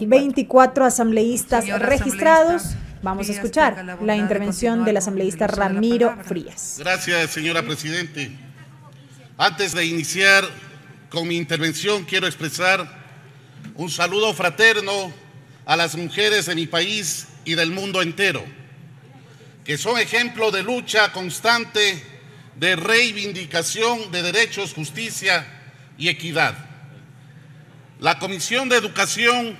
24 asambleístas registrados. Vamos a escuchar la intervención del asambleísta Ramiro Frías. Gracias, señora Presidente. Antes de iniciar con mi intervención, quiero expresar un saludo fraterno a las mujeres de mi país y del mundo entero, que son ejemplo de lucha constante, de reivindicación de derechos, justicia y equidad. La Comisión de Educación,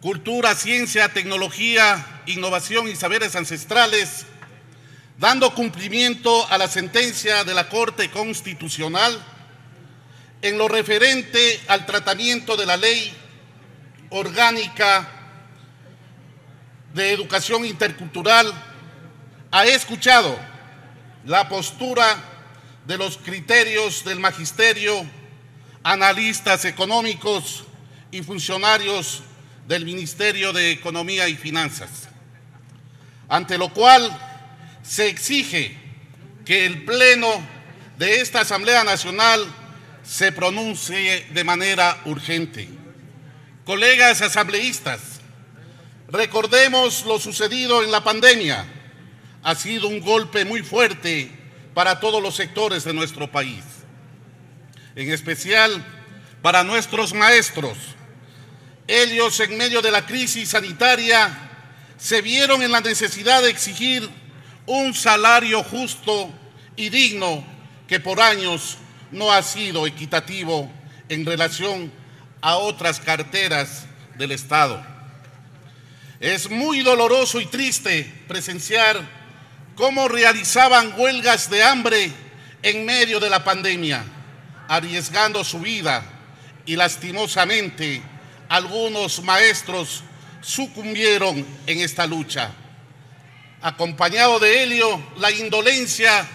Cultura, Ciencia, Tecnología, Innovación y Saberes Ancestrales, dando cumplimiento a la sentencia de la Corte Constitucional en lo referente al tratamiento de la ley orgánica de educación intercultural, ha escuchado la postura de los criterios del magisterio, analistas económicos y funcionarios del Ministerio de Economía y Finanzas, ante lo cual se exige que el Pleno de esta Asamblea Nacional se pronuncie de manera urgente. Colegas asambleístas, recordemos lo sucedido en la pandemia. Ha sido un golpe muy fuerte para todos los sectores de nuestro país, en especial para nuestros maestros. Ellos, en medio de la crisis sanitaria, se vieron en la necesidad de exigir un salario justo y digno que por años no ha sido equitativo en relación a otras carteras del Estado. Es muy doloroso y triste presenciar cómo realizaban huelgas de hambre en medio de la pandemia, arriesgando su vida y lastimosamente algunos maestros sucumbieron en esta lucha. Acompañado de ello, la indolencia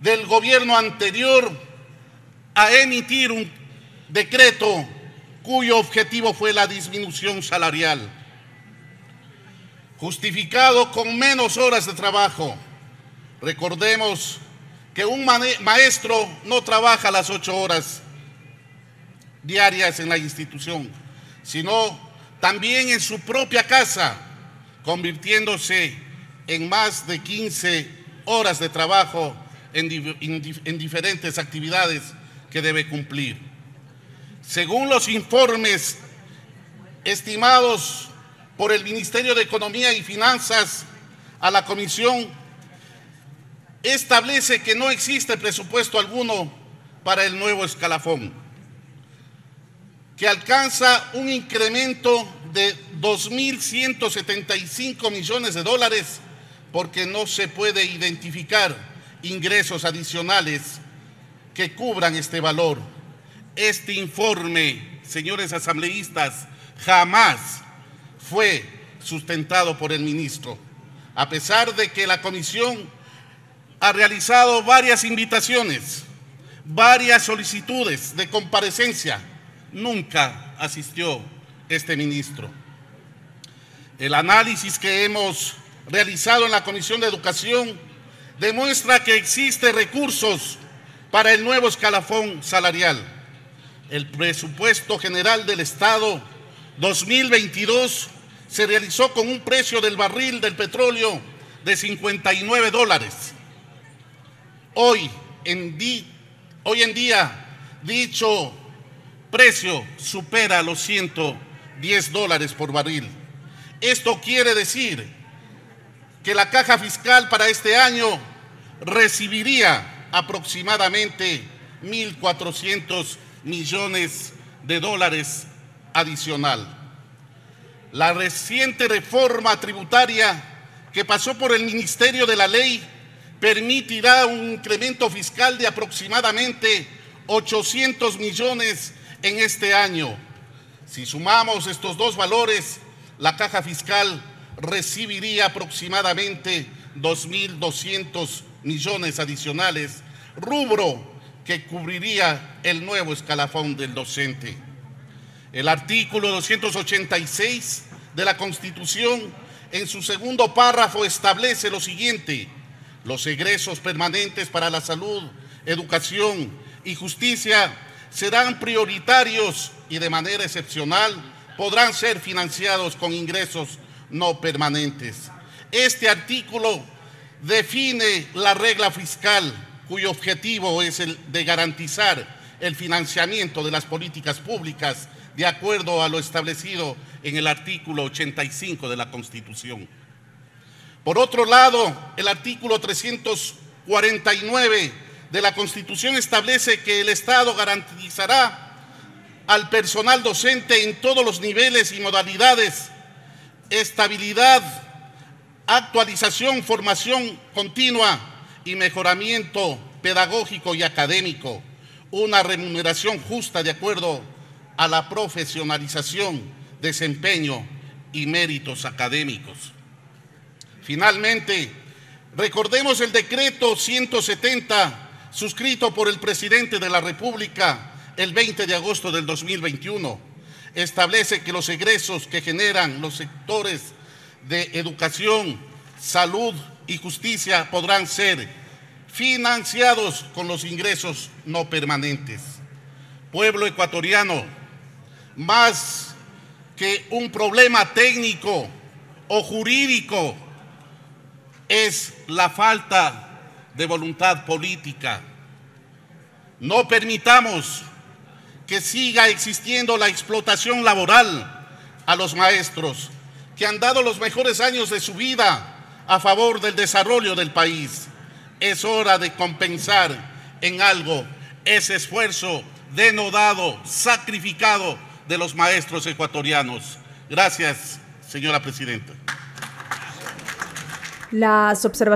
del gobierno anterior a emitir un decreto cuyo objetivo fue la disminución salarial, justificado con menos horas de trabajo. Recordemos que un maestro no trabaja las ocho horas diarias en la institución, sino también en su propia casa, convirtiéndose en más de 15 horas de trabajo en, en diferentes actividades que debe cumplir. Según los informes estimados por el Ministerio de Economía y Finanzas a la Comisión, establece que no existe presupuesto alguno para el nuevo escalafón, que alcanza un incremento de 2.175 millones de dólares porque no se puede identificar ingresos adicionales que cubran este valor. Este informe, señores asambleístas, jamás fue sustentado por el ministro, a pesar de que la comisión ha realizado varias invitaciones, varias solicitudes de comparecencia, nunca asistió este ministro. El análisis que hemos realizado en la Comisión de Educación demuestra que existen recursos para el nuevo escalafón salarial. El presupuesto general del Estado 2022 se realizó con un precio del barril del petróleo de 59 dólares. Hoy en, hoy en día dicho precio supera los 110 dólares por barril. Esto quiere decir que la caja fiscal para este año recibiría aproximadamente 1.400 millones de dólares adicional. La reciente reforma tributaria que pasó por el Ministerio de la Ley permitirá un incremento fiscal de aproximadamente 800 millones en este año. Si sumamos estos dos valores, la caja fiscal recibiría aproximadamente 2.200 millones adicionales, rubro que cubriría el nuevo escalafón del docente. El artículo 286 de la Constitución en su segundo párrafo establece lo siguiente, los egresos permanentes para la salud, educación y justicia serán prioritarios y de manera excepcional podrán ser financiados con ingresos no permanentes. Este artículo define la regla fiscal cuyo objetivo es el de garantizar el financiamiento de las políticas públicas de acuerdo a lo establecido en el artículo 85 de la Constitución. Por otro lado, el artículo 349 de la Constitución establece que el Estado garantizará al personal docente en todos los niveles y modalidades estabilidad, actualización, formación continua y mejoramiento pedagógico y académico, una remuneración justa de acuerdo a la profesionalización, desempeño y méritos académicos. Finalmente, recordemos el decreto 170 suscrito por el presidente de la República el 20 de agosto del 2021. Establece que los egresos que generan los sectores de educación, salud y justicia podrán ser financiados con los ingresos no permanentes. Pueblo ecuatoriano, más que un problema técnico o jurídico, es la falta de voluntad política. No permitamos que siga existiendo la explotación laboral a los maestros que han dado los mejores años de su vida a favor del desarrollo del país. Es hora de compensar en algo ese esfuerzo denodado, sacrificado de los maestros ecuatorianos. Gracias, señora presidenta. Las observaciones